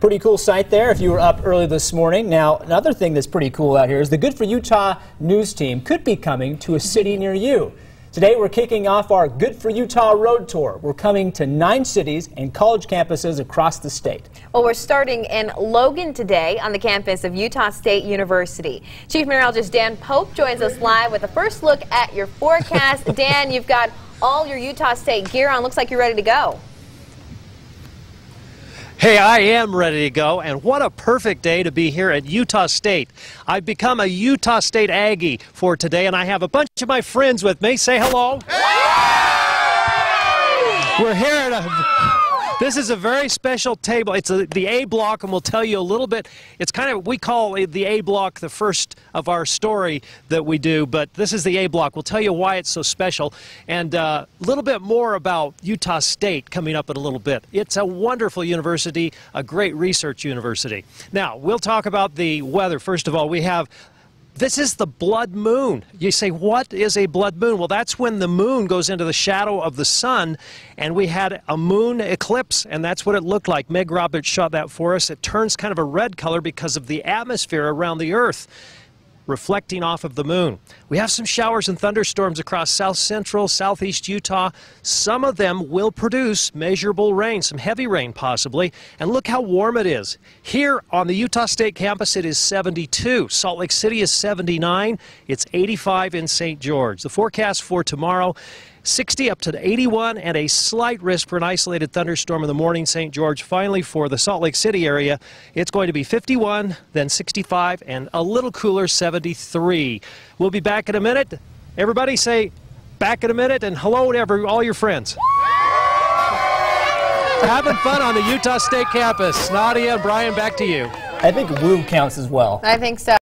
Pretty cool sight there if you were up early this morning. Now, another thing that's pretty cool out here is the Good 4 Utah news team could be coming to a city near you. Today, we're kicking off our Good 4 Utah road tour. We're coming to nine cities and college campuses across the state. Well, we're starting in Logan today on the campus of Utah State University. Chief Meteorologist Dan Pope joins us live with a first look at your forecast. Dan, you've got all your Utah State gear on. Looks like you're ready to go. Hey, I am ready to go, and what a perfect day to be here at Utah State. I've become a Utah State Aggie for today, and I have a bunch of my friends with me. Say hello. Hey! We're here at a this is a very special table. It's a, the A block, and we'll tell you a little bit. It's kind of, we call the A block the first of our story that we do, but this is the A block. We'll tell you why it's so special and uh, a little bit more about Utah State coming up in a little bit. It's a wonderful university, a great research university. Now, we'll talk about the weather. First of all, we have this is the blood moon. You say, what is a blood moon? Well, that's when the moon goes into the shadow of the sun, and we had a moon eclipse, and that's what it looked like. Meg Roberts shot that for us. It turns kind of a red color because of the atmosphere around the Earth reflecting off of the moon. We have some showers and thunderstorms across south central, southeast Utah. Some of them will produce measurable rain, some heavy rain possibly. And look how warm it is. Here on the Utah State campus, it is 72. Salt Lake City is 79. It's 85 in St. George. The forecast for tomorrow 60 up to 81 and a slight risk for an isolated thunderstorm in the morning St. George. Finally, for the Salt Lake City area, it's going to be 51, then 65, and a little cooler 73. We'll be back in a minute. Everybody say back in a minute and hello to every, all your friends. Having fun on the Utah State campus. Nadia and Brian, back to you. I think woo counts as well. I think so.